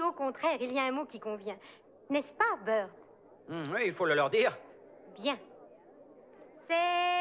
si au contraire il y a un mot qui convient. N'est-ce pas, Bird Hum, oui, il faut le leur dire. Bien. C'est